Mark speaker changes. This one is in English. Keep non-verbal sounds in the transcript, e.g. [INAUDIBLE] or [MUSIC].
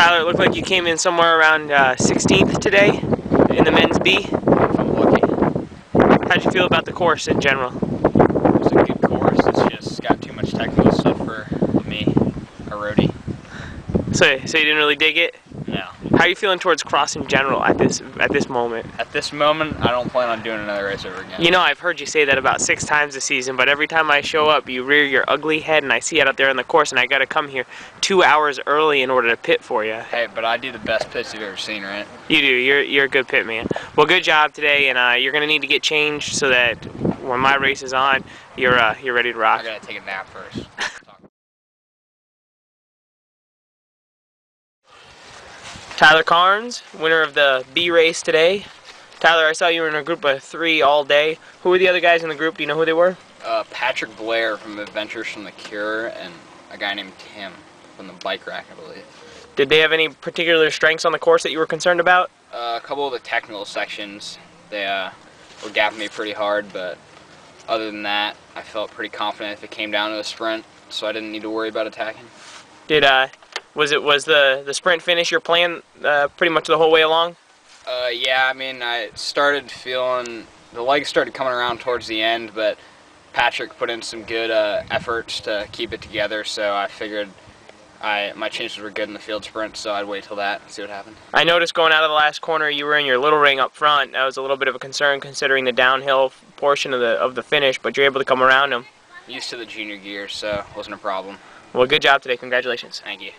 Speaker 1: Tyler, it looked like you came in somewhere around uh, 16th today in the men's B.
Speaker 2: If I'm lucky.
Speaker 1: How'd you feel about the course in general?
Speaker 2: It was a good course. It's just got too much technical stuff for me, a roadie.
Speaker 1: So, so you didn't really dig it?
Speaker 2: No.
Speaker 1: How are you feeling towards cross in general at this at this moment?
Speaker 2: At this moment, I don't plan on doing another race over again.
Speaker 1: You know, I've heard you say that about six times this season, but every time I show up, you rear your ugly head, and I see it out there on the course, and I got to come here two hours early in order to pit for you.
Speaker 2: Hey, but I do the best pits you've ever seen, right?
Speaker 1: You do. You're you're a good pit man. Well, good job today, and uh, you're gonna need to get changed so that when my race is on, you're uh, you're ready to rock.
Speaker 2: I gotta take a nap first. [LAUGHS]
Speaker 1: Tyler Karnes, winner of the B race today. Tyler, I saw you were in a group of three all day. Who were the other guys in the group? Do you know who they were?
Speaker 2: Uh, Patrick Blair from Adventures from the Cure and a guy named Tim from the Bike Rack, I believe.
Speaker 1: Did they have any particular strengths on the course that you were concerned about?
Speaker 2: Uh, a couple of the technical sections, they uh, were gapping me pretty hard, but other than that, I felt pretty confident if it came down to a sprint, so I didn't need to worry about attacking.
Speaker 1: Did uh, was it was the the sprint finish your plan uh, pretty much the whole way along?
Speaker 2: Uh, yeah, I mean, I started feeling the legs started coming around towards the end, but Patrick put in some good uh, efforts to keep it together, so I figured I my chances were good in the field sprint, so I'd wait till that and see what happened.
Speaker 1: I noticed going out of the last corner, you were in your little ring up front. That was a little bit of a concern considering the downhill portion of the of the finish, but you're able to come around them.
Speaker 2: Used to the junior gear, so wasn't a problem.
Speaker 1: Well, good job today. Congratulations.
Speaker 2: Thank you.